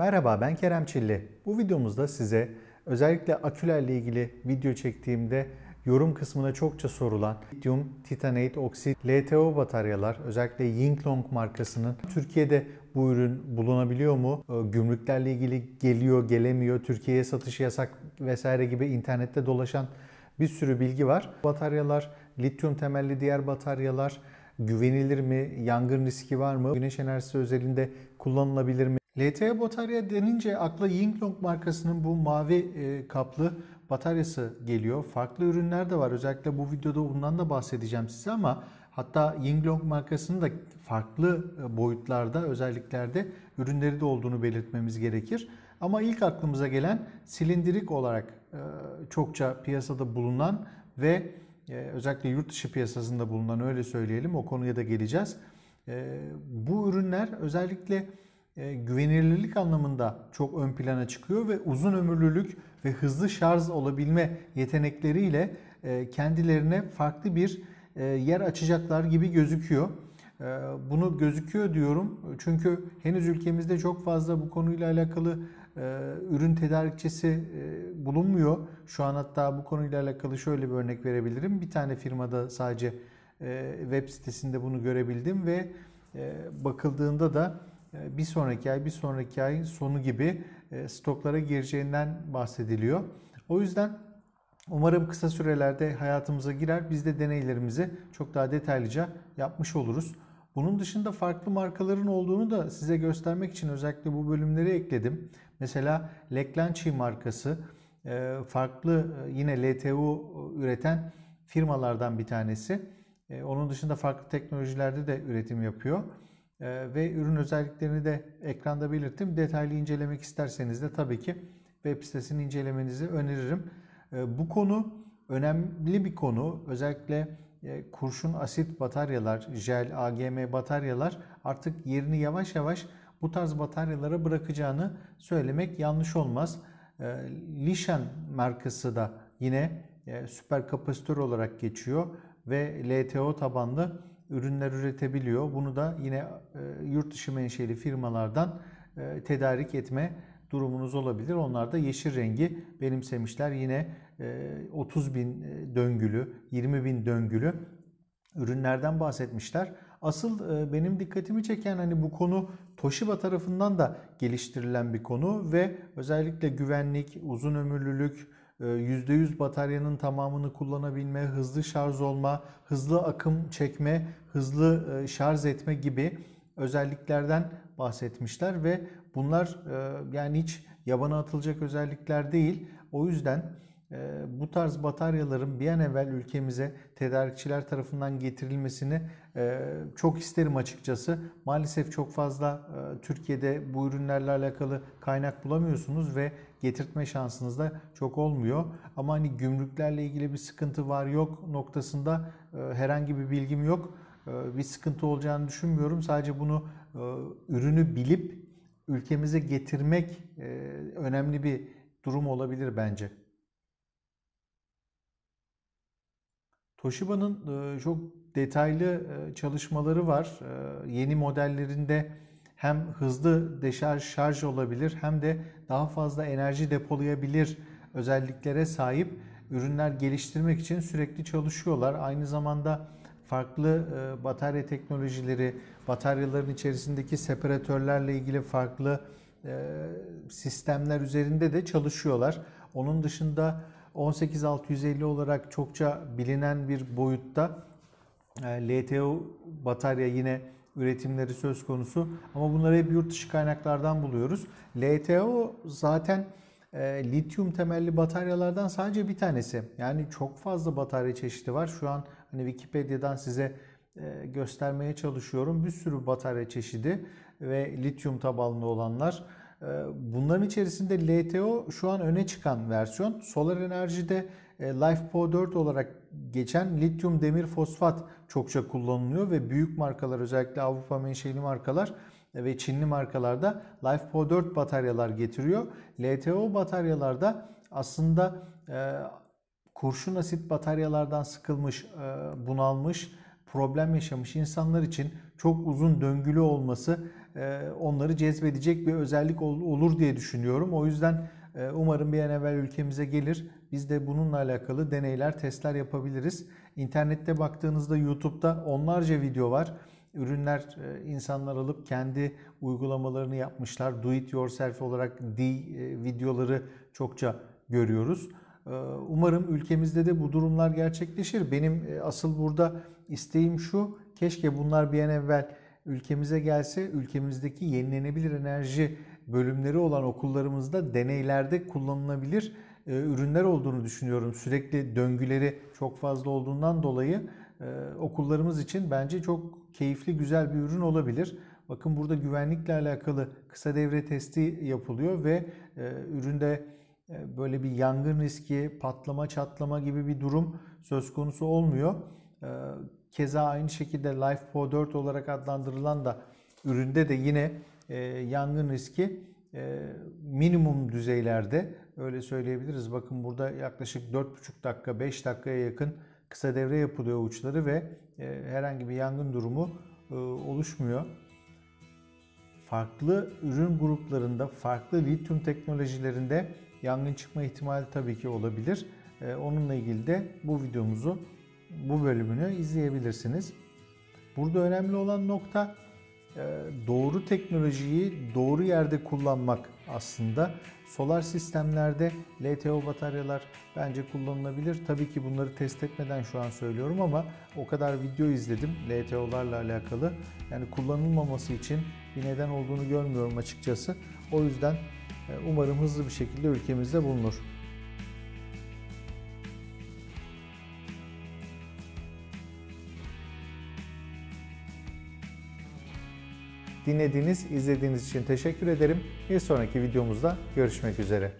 Merhaba ben Kerem Çilli. Bu videomuzda size özellikle akülerle ilgili video çektiğimde yorum kısmına çokça sorulan lityum, titanate, oksit, LTO bataryalar özellikle Yinglong markasının Türkiye'de bu ürün bulunabiliyor mu? Ee, gümrüklerle ilgili geliyor, gelemiyor, Türkiye'ye satışı yasak vesaire gibi internette dolaşan bir sürü bilgi var. Bataryalar, lityum temelli diğer bataryalar güvenilir mi? Yangın riski var mı? Güneş enerjisi özelinde kullanılabilir mi? LTE batarya denince akla Yinglong markasının bu mavi e, kaplı bataryası geliyor. Farklı ürünler de var. Özellikle bu videoda bundan da bahsedeceğim size ama hatta Yinglong markasının da farklı e, boyutlarda, özelliklerde ürünleri de olduğunu belirtmemiz gerekir. Ama ilk aklımıza gelen silindirik olarak e, çokça piyasada bulunan ve özellikle yurt dışı piyasasında bulunan öyle söyleyelim. O konuya da geleceğiz. Bu ürünler özellikle e, güvenilirlik anlamında çok ön plana çıkıyor ve uzun ömürlülük ve hızlı şarj olabilme yetenekleriyle e, kendilerine farklı bir e, yer açacaklar gibi gözüküyor. Bunu gözüküyor diyorum çünkü henüz ülkemizde çok fazla bu konuyla alakalı ürün tedarikçisi bulunmuyor. Şu an hatta bu konuyla alakalı şöyle bir örnek verebilirim. Bir tane firmada sadece web sitesinde bunu görebildim ve bakıldığında da bir sonraki ay, bir sonraki ay sonu gibi e, stoklara gireceğinden bahsediliyor. O yüzden umarım kısa sürelerde hayatımıza girer. Biz de deneylerimizi çok daha detaylıca yapmış oluruz. Bunun dışında farklı markaların olduğunu da size göstermek için özellikle bu bölümleri ekledim. Mesela Leklanchi markası e, farklı e, yine LTU üreten firmalardan bir tanesi. Onun dışında farklı teknolojilerde de üretim yapıyor. Ee, ve ürün özelliklerini de ekranda belirttim. Detaylı incelemek isterseniz de tabii ki web sitesini incelemenizi öneririm. Ee, bu konu önemli bir konu. Özellikle e, kurşun asit bataryalar, jel, AGM bataryalar artık yerini yavaş yavaş bu tarz bataryalara bırakacağını söylemek yanlış olmaz. Ee, Lishan markası da yine e, süper kapasitör olarak geçiyor ve LTO tabanlı ürünler üretebiliyor. Bunu da yine e, yurt dışı menşeli firmalardan e, tedarik etme durumunuz olabilir. Onlar da yeşil rengi benimsemişler. Yine 30 e, bin döngülü, 20 bin döngülü ürünlerden bahsetmişler. Asıl benim dikkatimi çeken hani bu konu Toshiba tarafından da geliştirilen bir konu ve özellikle güvenlik, uzun ömürlülük, %100 bataryanın tamamını kullanabilme, hızlı şarj olma, hızlı akım çekme, hızlı e, şarj etme gibi özelliklerden bahsetmişler ve bunlar e, yani hiç yabana atılacak özellikler değil. O yüzden bu tarz bataryaların bir an evvel ülkemize tedarikçiler tarafından getirilmesini çok isterim açıkçası. Maalesef çok fazla Türkiye'de bu ürünlerle alakalı kaynak bulamıyorsunuz ve getirtme şansınız da çok olmuyor. Ama hani gümrüklerle ilgili bir sıkıntı var yok noktasında herhangi bir bilgim yok. Ee, bir sıkıntı olacağını düşünmüyorum. Sadece bunu e, ürünü bilip ülkemize getirmek e, önemli bir durum olabilir bence. Toshiba'nın e, çok detaylı çalışmaları var. Yeni modellerinde hem hızlı deşarj şarj olabilir hem de daha fazla enerji depolayabilir özelliklere sahip ürünler geliştirmek için sürekli çalışıyorlar. Aynı zamanda farklı e, batarya teknolojileri, bataryaların içerisindeki separatörlerle ilgili farklı e, sistemler üzerinde de çalışıyorlar. Onun dışında 18650 olarak çokça bilinen bir boyutta e, LTO batarya yine üretimleri söz konusu. Ama bunları hep yurt dışı kaynaklardan buluyoruz. LTO zaten e, lityum temelli bataryalardan sadece bir tanesi. Yani çok fazla batarya çeşidi var. Şu an hani Wikipedia'dan size e, göstermeye çalışıyorum. Bir sürü batarya çeşidi ve lityum tabanlı olanlar. E, bunların içerisinde LTO şu an öne çıkan versiyon. Solar Enerji'de e, LifePo 4 olarak geçen lityum demir fosfat çokça kullanılıyor ve büyük markalar özellikle Avrupa menşeli markalar ve Çinli markalarda LifePo 4 bataryalar getiriyor. LTO bataryalarda aslında e, kurşun asit bataryalardan sıkılmış, e, bunalmış, problem yaşamış insanlar için çok uzun döngülü olması e, onları cezbedecek bir özellik olur diye düşünüyorum. O yüzden e, umarım bir an evvel ülkemize gelir. Biz de bununla alakalı deneyler, testler yapabiliriz. İnternette baktığınızda YouTube'da onlarca video var. Ürünler insanlar alıp kendi uygulamalarını yapmışlar. Do it yourself olarak D videoları çokça görüyoruz. Umarım ülkemizde de bu durumlar gerçekleşir. Benim asıl burada isteğim şu. Keşke bunlar bir an evvel ülkemize gelse ülkemizdeki yenilenebilir enerji bölümleri olan okullarımızda deneylerde kullanılabilir e, ürünler olduğunu düşünüyorum. Sürekli döngüleri çok fazla olduğundan dolayı e, okullarımız için bence çok keyifli güzel bir ürün olabilir. Bakın burada güvenlikle alakalı kısa devre testi yapılıyor ve e, üründe böyle bir yangın riski, patlama, çatlama gibi bir durum söz konusu olmuyor. Keza aynı şekilde LifePo 4 olarak adlandırılan da üründe de yine e, yangın riski e, minimum düzeylerde öyle söyleyebiliriz. Bakın burada yaklaşık 4,5 dakika 5 dakikaya yakın kısa devre yapılıyor uçları ve e, herhangi bir yangın durumu e, oluşmuyor. Farklı ürün gruplarında, farklı lityum teknolojilerinde yangın çıkma ihtimali tabii ki olabilir. E, onunla ilgili de bu videomuzu bu bölümünü izleyebilirsiniz. Burada önemli olan nokta e, doğru teknolojiyi doğru yerde kullanmak aslında. Solar sistemlerde LTO bataryalar bence kullanılabilir. Tabii ki bunları test etmeden şu an söylüyorum ama o kadar video izledim LTO'larla alakalı. Yani kullanılmaması için bir neden olduğunu görmüyorum açıkçası. O yüzden e, umarım hızlı bir şekilde ülkemizde bulunur. Dinlediğiniz, izlediğiniz için teşekkür ederim. Bir sonraki videomuzda görüşmek üzere.